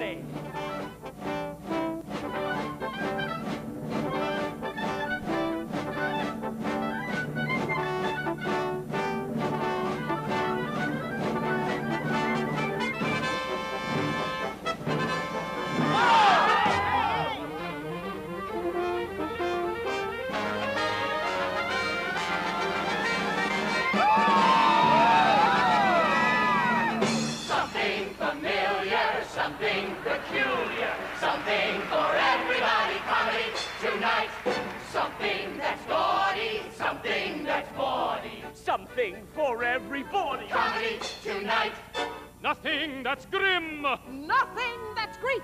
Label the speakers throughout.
Speaker 1: comedy.
Speaker 2: Something peculiar, something for everybody comedy tonight. Something that's gaudy, something that's bawdy.
Speaker 1: Something for everybody.
Speaker 2: Comedy tonight.
Speaker 1: Nothing that's grim.
Speaker 3: Nothing that's Greek.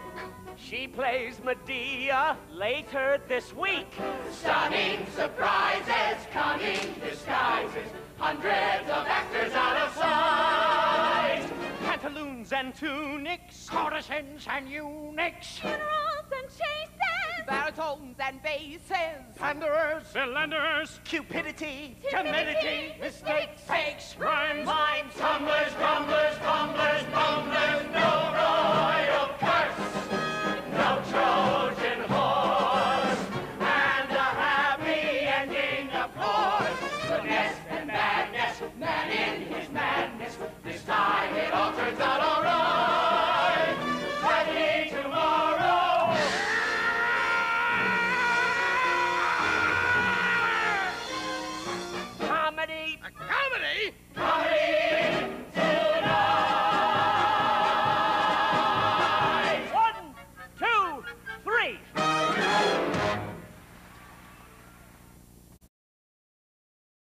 Speaker 1: She plays Medea later this week.
Speaker 2: Stunning surprises, cunning
Speaker 1: and tunics.
Speaker 4: Courtesans and eunuchs,
Speaker 3: Funerals and chases.
Speaker 4: baritones and basses,
Speaker 1: Panderers. Philanders.
Speaker 4: cupidity,
Speaker 3: Timidity,
Speaker 4: mistakes, fakes,
Speaker 1: Comedy.
Speaker 4: comedy,
Speaker 2: Comedy